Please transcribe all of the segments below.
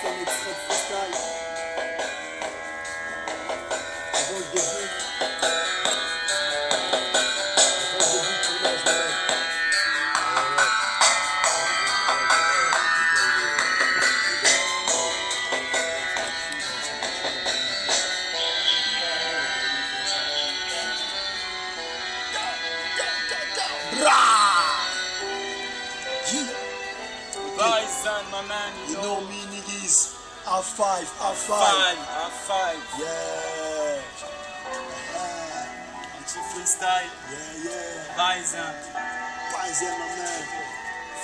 system it's not this time. I want the beat. I want the beat to last the night. Brah! no minigis. A five, a five. Five, a five. Yeah. yeah. Petit freestyle. Yeah, yeah. Bison. Bison, ma man.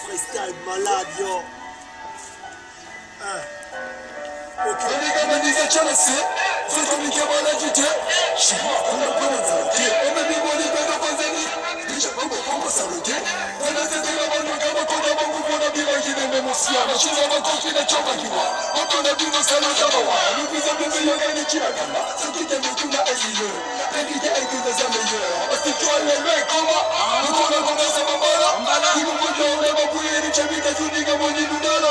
Freestyle malade, yo. Eh. Ok. Les gars, mais disent, tiens, laissez. C'est comme. Je suis mort pour le même les bonnes, pas venir. Ça. musiyano chizoba kofine chobakibwa otonda bingosalo jabawa lubiza bimiyongeni chiragamba sokite mituna eyile ekite ekite zameye ositwalelwe koma lukona bonasa mabala ilumujonde babuyeni chebita juniga monyinunala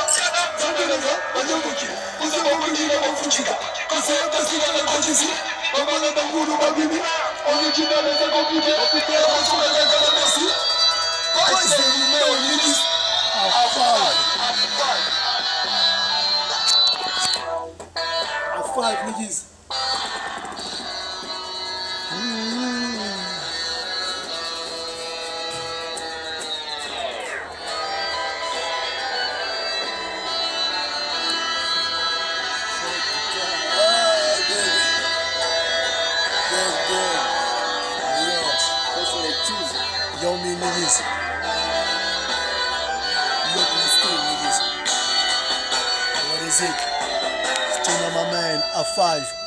zandeleza banyambuki uzima ubingina bafuchika kaseyokasigana kochisi babala dangulu babimi onyichinaleza kopute opitera kosukazakalabasi koiseumeo minis afari nini R5, niggas. Yo, me niggas. It? Still my man, A5.